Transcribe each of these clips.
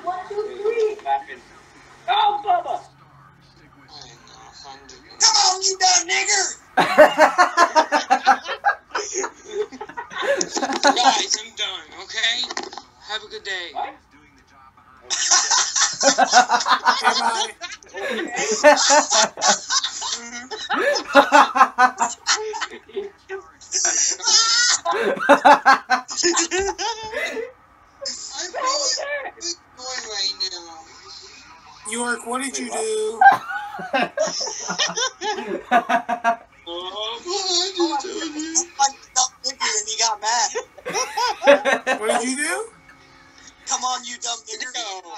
One, two, three. Laughing. Oh, Bubba! Come on, you dumb nigger! Guys, I'm done, okay? Have a good day. What? Goodbye. York, what did you do? Oh, I just told you. Like you dumb nigger and you got mad. What did you do? Come on, you dumb nigger. No.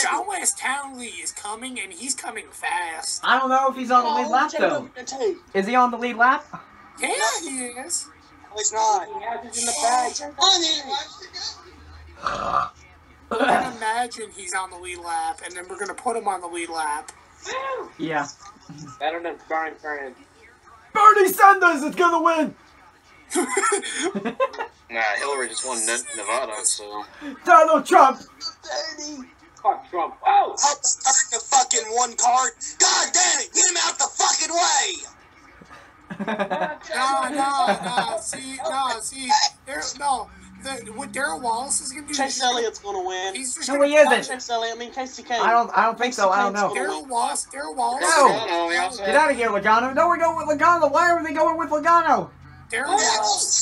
John Wes Townley is coming, and he's coming fast. I don't know if he's on the lead lap though. Is he on the lead lap? Yeah, he is. No, he's not. He has it in the bag. Honey, watch the go. We're gonna imagine he's on the lead lap, and then we're gonna put him on the lead lap. Woo! Yeah. Better than Brian Fern. Bernie Sanders is gonna win. Nah, Hillary just won Nevada, so. Donald Trump. Dirty. Fuck Trump. Oh! Help us turn the fucking one card. God damn it, get him out the fucking way. No, no, no. See, no, see. There, no. The, what Darrell Wallace is gonna do? Chase Elliott's gonna win. He's just No, gonna he isn't. Chase Elliott. I mean Kasey Kahne. I don't. I don't think so. I don't know. Darrell Wallace. Darrell Wallace. No. Logano on the outside. Get out of here, Logano. No, we're going with Logano. Why are they going with Logano? Darrell Wallace.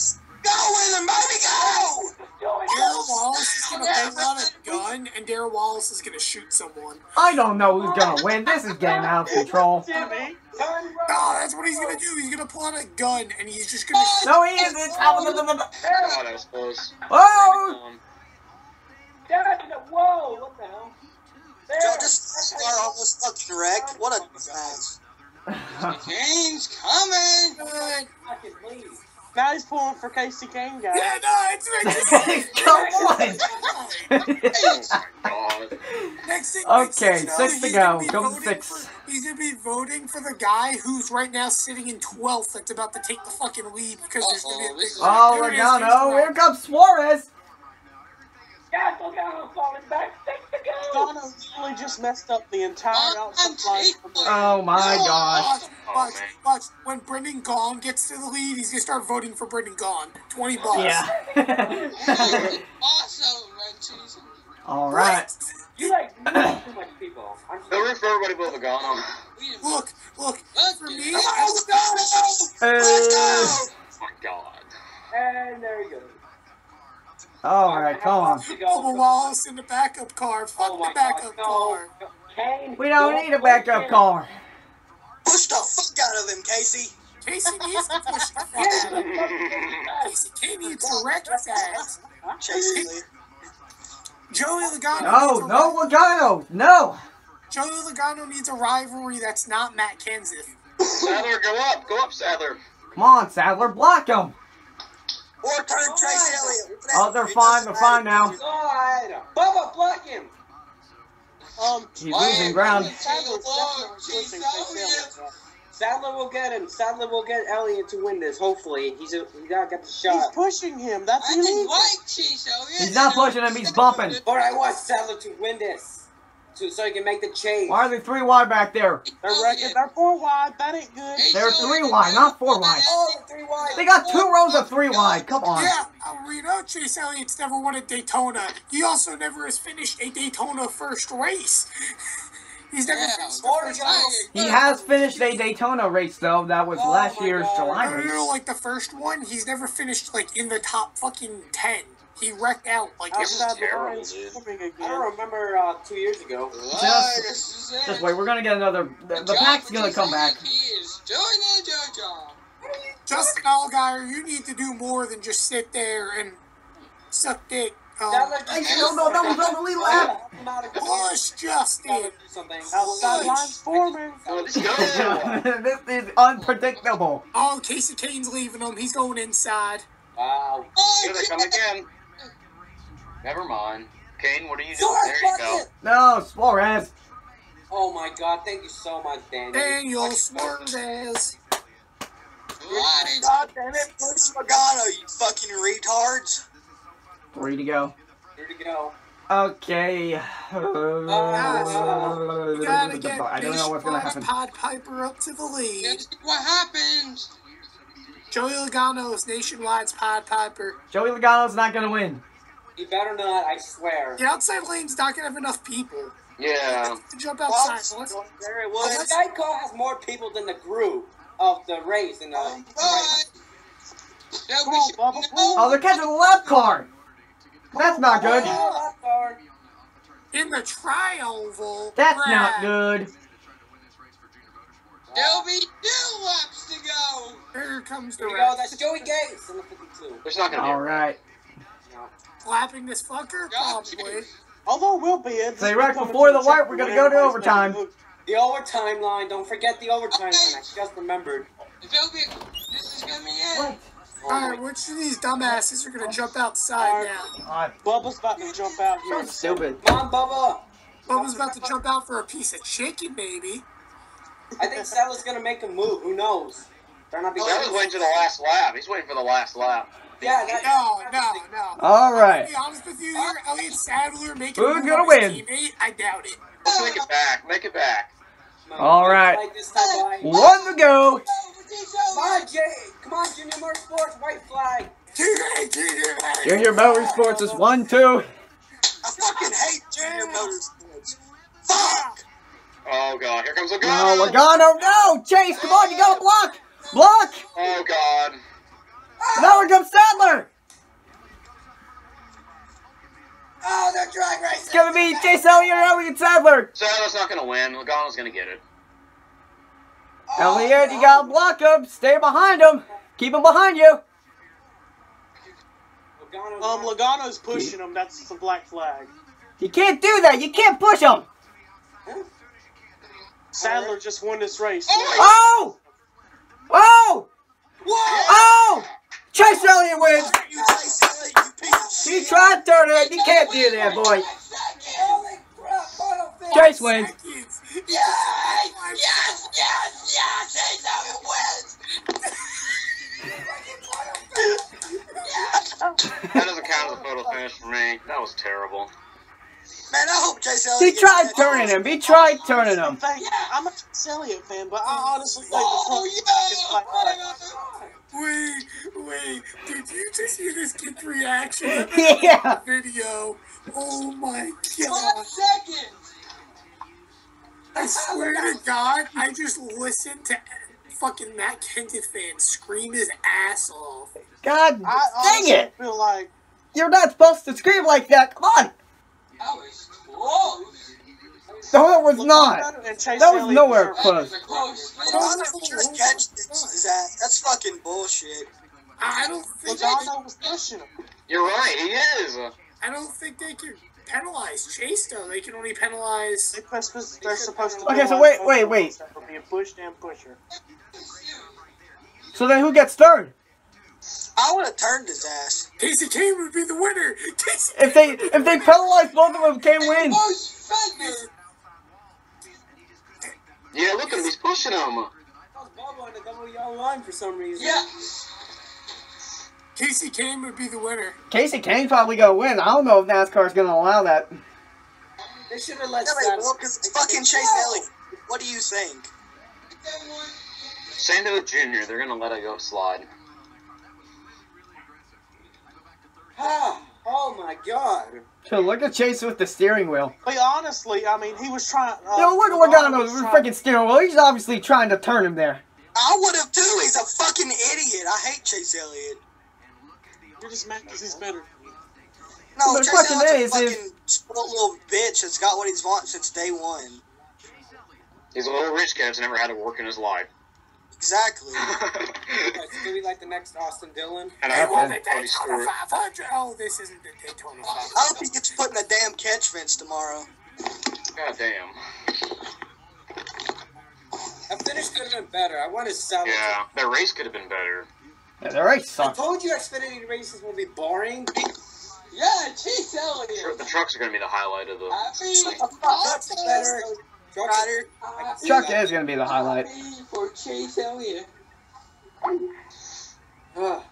Go with him, baby, go! Darrell Wallace is gonna pull out a gun, and Darrell Wallace is gonna shoot someone. I don't know who's gonna win. This is getting out of control. Jimmy. No, ah, that's what he's gonna do. He's gonna pull out a gun, and he's just gonna. Shoot. No, he isn't. Oh, that was close. Oh! Whoa! What the hell? Joe, just car almost fucking wrecked. What a match. Kahne's coming. Good. Fucking. Now he's pulling for Kasey Kahne, guys. Yeah, no, it's next. Come on. oh next thing. Okay, next thing you know, six to he's go. gonna be Go voting six. For, he's gonna be voting for the guy who's right now sitting in twelfth. That's about to take the fucking lead because there's gonna be a Uh-oh, big. Oh, there it is, Logano. there's Here comes Suarez. Yes, look out, I'm falling back. Six to go! Dono literally just messed up the entire I'm line. Oh my gosh. Watch, Oh, watch, watch. When Brendan Gaughan gets to the lead, he's gonna start voting for Brendan Gaughan. Twenty bucks. Yeah. Also, red cheese. All right. You like you like too much people. I'm They'll for everybody but Logano. Wait. Look, look. Look, For me, Come I- on, let's go! Hey. Let's go! Oh my god. And there you go. All right, come on. Bubba Wallace in the backup car. Fuck Oh the backup God, car. Kahne, We don't need a backup car. Push the fuck out of him, Kasey. Kasey needs to push the fuck out of him. Casey K needs to wreck his ass. Chase Elliott. Joey Logano. No, no Logano. No. Joey Logano needs a rivalry that's not Matt Kenseth. Sadler, go up. Go up, Sadler. Come on, Sadler, block him. Or turn Chase Elliott. Oh, they're fine. They're fine now. God! Bubba, block him! Um, He's losing ground. Sadler's definitely pushing Chase Elliott. Sadler will get him. Sadler will get Elliott to win this. Hopefully, he's a, he got got the He's pushing him. That's I didn't illegal. like Chase Elliott. He's not pushing him, he's bumping. But I want Sadler to win this, so so he can make the chase. Why are they three wide back there? They're oh, wrecking. They're four wide. That ain't good. They're three wide, not four wide. Oh, the three wide. They got two rows of three wide. Come on. Yeah, we know Chase Elliott's never won a Daytona. He also never has finished a Daytona first race. He's never Yeah, finished the Lord first is race. He has finished a Daytona race though. That was Oh last year's God. July No, no, no, like the first one, he's never finished like in the top fucking ten. He wrecked out like every Outside the terrible, dude. I don't remember uh, two years ago. Just- Just wait, we're gonna get another. The, the pack's gonna come back. He is doing a good job. Justin Allgaier, you need to do more than just sit there and suck dick. Um, Sadler, Hey, no, no, that was on the lead lap. push Justin. Something. Outside line's forming. Oh, let's this is unpredictable. Oh, Kasey Kahne's leaving him. He's going inside. Wow. Oh, Here they come again. Never mind. Kahne, what are you doing? Suarez, There you go. it. No, Suarez. Oh my god, thank you so much, Daniel. Daniel Suarez. Right. God damn it, push Logano, you fucking retards. Three to go. Here to go. Okay. You gotta uh, I don't know what's gonna Fishbone happen. Pod Piper up to the lead. Guess what happens? Joey Logano's Nationwide's Pod Piper. Joey Logano's not gonna win. You better not, I swear. The outside lane's not gonna have enough people Yeah. to jump Well, outside. Let's- there it Well, was. the Geico has more people than the group of the race in the Oh, Right. That Come on, should Bubba, know. pull. Oh, they're catching the left car. That's not good. Left guard. In the tri-oval. That's not good. There'll be two laps to go. Here comes the Here we go, rest. that's Joey Gase in the 52. There's not gonna be. All right. No. Clapping this fucker? Probably. Although we'll be in. Say right before the white, we're gonna go to overtime. The overtime line, don't forget the overtime line, I just remembered. If this is gonna be it. Alright, which of these dumbasses are gonna jump outside now? God, Bubba's about to jump out here. so stupid. Come on, Bubba! Bubba's about to jump out for a piece of chicken, maybe. I think Stella's gonna make a move, who knows? Better not be That was waiting to the last lap. He's waiting for the last lap. Yeah, that, No, no, no. All To be honest with you, here, Elliott Sadler making Who's gonna win? Teammate, I doubt it. Let's make it back. Make it back. All right. Like this time, boy. One to go. Come on, Jay! Junior Motorsports, white flag! Junior Motorsports is one, two. I fucking hate Junior Motorsports. Fuck! Oh god, here comes No, Logano. Logano, no! Chase, come on, you gotta block! Block! Oh god. Now here comes Sadler! Oh, they're drag racing! It's gonna be Chase Elliott or Elliott Sadler! Sadler's not gonna win. Logano's gonna get it. Elliott, you gotta block him! Stay behind him! Keep him behind you! Logano's Um, Logano's pushing him. That's the black flag. You can't do that! You can't push him! Sadler just won this race. Oh! Oh! Oh! Chase Elliott wins! Chase Elliott, you He tried to turn it. You can't do that, boy. Holy crap, photo finish! Chase wins. Seconds. Yes! Yes! Yes! Yes! Chase Elliott wins! That doesn't count as a photo finish for me. That was terrible. Man, I hope Chase He Elliott. gets tried turning him. He tried turning him. Thing, I'm a Chase Elliott fan, but I honestly think the Oh yeah! is black flag. Wait, wait. Did you just hear this kid's reaction? Yeah. Video. Oh my Five god. seconds. I swear to God, I just listened to fucking Matt Kenseth fan scream his ass off. God I dang honestly it! feel like You're not supposed to scream like that. Come on. That was close. No, it was not. Logano and Chase That was nowhere deserve- close. That was close. Logano just catch his ass. That's fucking bullshit. I don't think Logano was pushing him. You're right, he is. I don't think they can penalize Chase though. They can only penalize. They press this- They're supposed to. Okay, so penalize wait, wait, of them wait. For being pushed and pusher. So then who gets third? I would have turned his ass. Kasey Kahne would be the winner. Kasey. If they if they penalize both of them, can't win. Yeah, look at him, he's pushing him. That was Bubba on the double yellow line for some reason. Yeah. Kasey Kahne would be the winner. Kasey Kahne's probably gonna win. I don't know if NASCAR's gonna allow that. They should have let Yeah, they Seth- will, 'cause it's fucking Chase Elliott. What do you think? That. Sando Jr., they're gonna let it go slide. Ah, oh my god. So look at Chase with the steering wheel. But honestly, I mean, he was trying. Uh, Yo, look at Logano's freaking steering wheel. He's obviously trying to turn him there. I would have too. He's a fucking idiot. I hate Chase Elliott. You're just mad because he's better. No, But Chase Elliott's a is, is- fucking spoiled little bitch that's got what he's wanted since day one. He's a little rich kid that's never had to work in his life. Exactly. It's gonna be like the next Austin Dillon. and I won the hope Cody Daytona 500. Oh, this isn't the Daytona 500. I hope he gets put in a damn catch fence tomorrow. God damn. That finish could have been better. I wanted Seth. Yeah, that race could have been better. Yeah, the race I told you Xfinity races will be boring. Yeah, Chase Tr- Elliott. The trucks are gonna be the highlight of the. Happy. Trucks are better. Trucks are- Ryder. Chuck uh, is gonna be the highlight. For Chase Elliott. Ugh.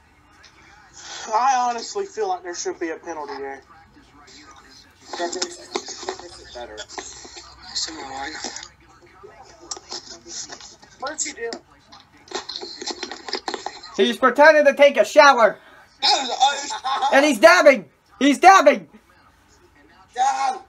I honestly feel like there should be a penalty there. Truck race, truck race is better. Someone. What is he doing? He's pretending to take a shower. And he's dabbing! He's dabbing! Dab!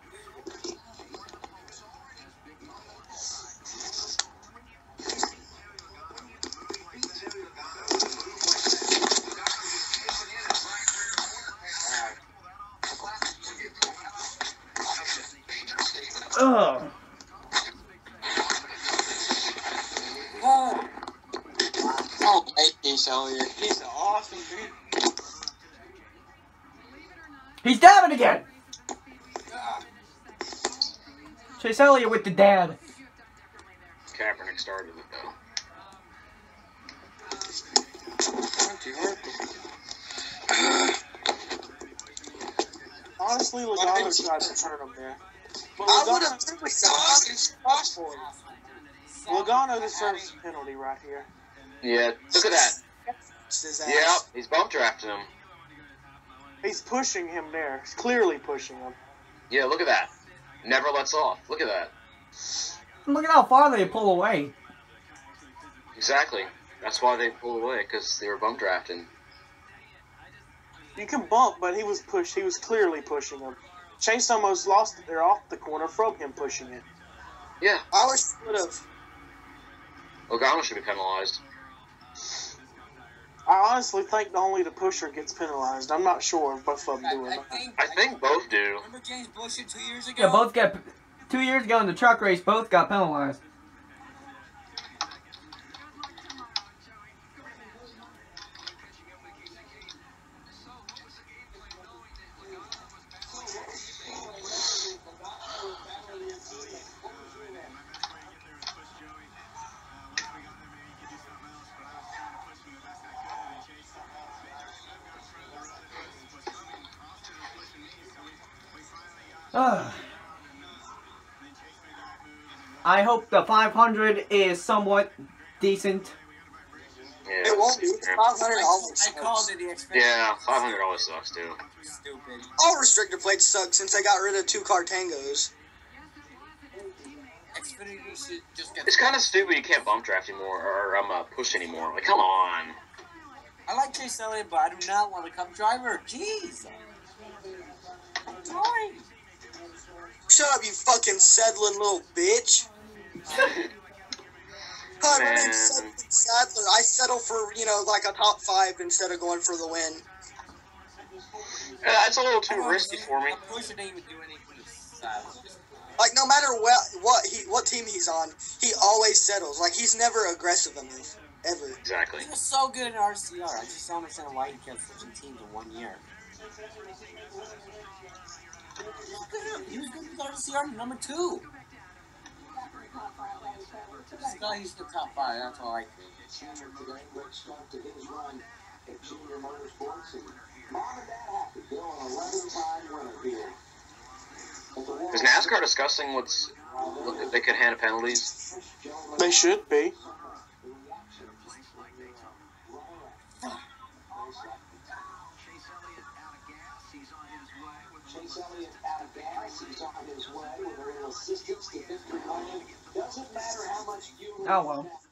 He's dabbing again! Chase Elliott with the dab. Kaepernick started it though. Aren't you hurt? Honestly, Logano tried to turn him there. But I would have took It's it. awesome. It's. Logano deserves a penalty right here. Yeah, look at that. His ass. Yep, he's bump drafting him. He's pushing him there. He's clearly pushing him. Yeah, look at that. Never lets off. Look at that. Look at how far they pull away. Exactly. That's why they pull away because they were bump drafting. You can bump, but he was pushed. He was clearly pushing him. Chase almost lost it there off the corner from him pushing it. Yeah, I wish he would have. Logano should be penalized. I honestly think only the pusher gets penalized. I'm not sure if both of them do or I, I think. I think both do. Remember James Bush two years ago? Yeah, both got two years ago in the truck race, both got penalized. I hope the 500 is somewhat decent. Yeah. It won't be. It's five hundred dollars. I called it the Xfinity. Yeah, five hundred dollars sucks too. Stupid. All restrictor plates suck since they got rid of two car tangos. Just. It's kind of stupid you can't bump draft anymore or um, uh, push anymore. Like, come on. I like Chase Elliott, but I do not want to come driver. Jeez. Why? Shut up, you fucking settling little bitch. Hi, my name's Seth Sadler. I settle for, you know, like a top five instead of going for the win. Uh, it's a little too risky for me. A pusher didn't even do anything. Sad. Just- Like no matter what what he what team he's on, he always settles. Like he's never aggressive enough. Ever. Exactly. He was so good in RCR. I just don't understand why he kept switching teams in one year. He was good with RCR number two. This guy used to top five. That's all I think. Is NASCAR discussing what's what they could hand penalties? They should be. On his way with a assistance to victory lane. Doesn't matter how much you Oh well.